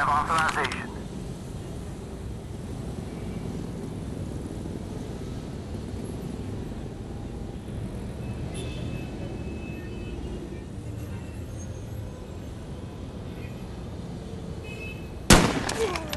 have authorization. Yeah.